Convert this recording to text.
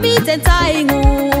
habiten taingu